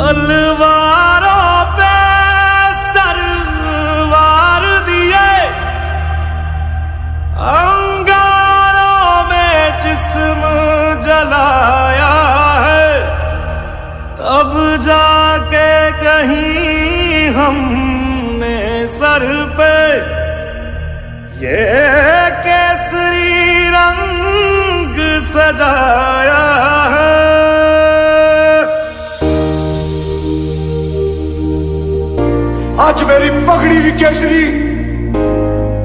الواروں پہ سروار دیے انگاروں میں جسم جلایا ہے تب جا کے کہیں ہم نے سر پہ یہ سجایا ہے۔ آج میری پگڑی بھی کیسری،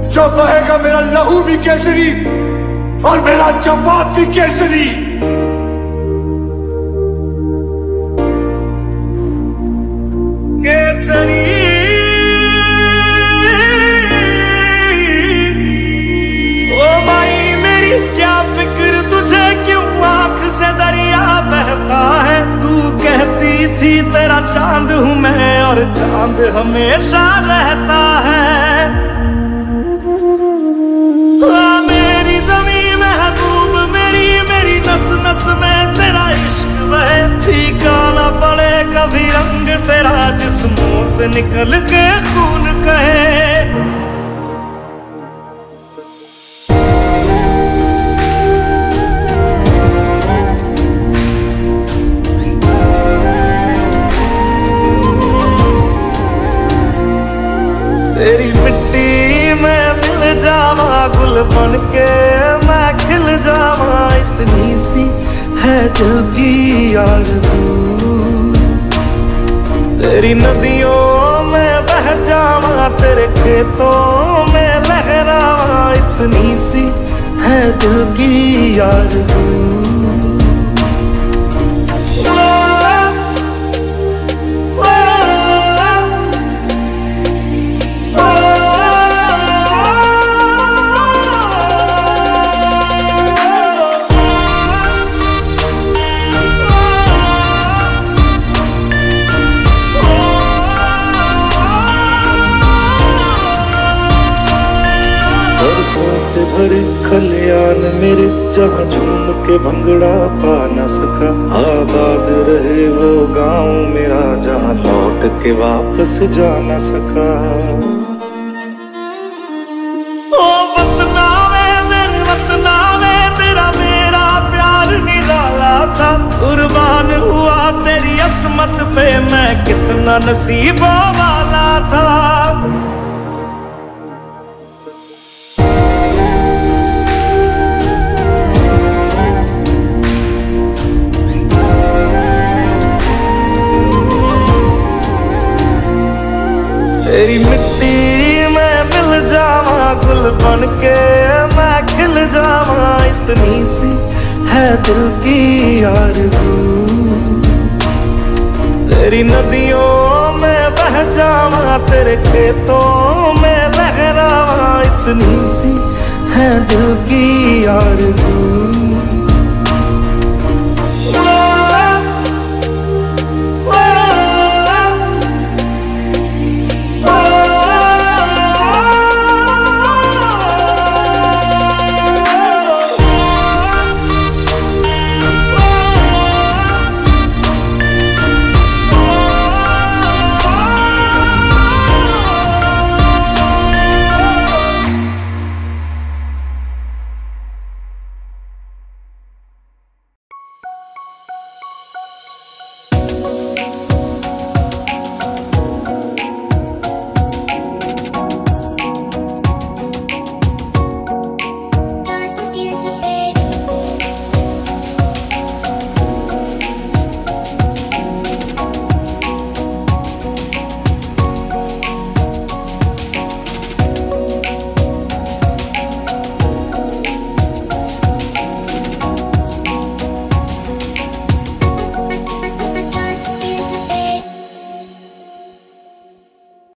جو بہے گا میرا لہو بھی کیسری اور میرا جواب بھی کیسری۔ چاند ہمیشہ رہتا ہے۔ ہاں، میری زمین محبوب، میری میری نس نس میں تیرا عشق بہے ٹھیکانا پڑے کبھی رنگ تیرا جس سے نکل کے خون کہے۔ بن کے میں کھل جاواں اتنی سی ہے دل کی آرزو تیری ندیوں میں بہ جاوا تیرے کھیتوں میں لہراواں اتنی سی ہے دل کی آرزو سے بھرے کھلیان میرے جہاں جھوم کے بھنگڑا پا نہ سکا آباد رہے وہ گاؤں میرا جہاں لوٹ کے واپس جا نہ سکا قربان ہوا تیری عصمت پہ میں کتنا نصیب والا پھول بن کے میں کھل جاواں اتنی سی ہے دل کی آرزو تیری ندیوں میں بہ جاوا تیرے کھیتوں میں لہراواں اتنی سی ہے دل کی آرزو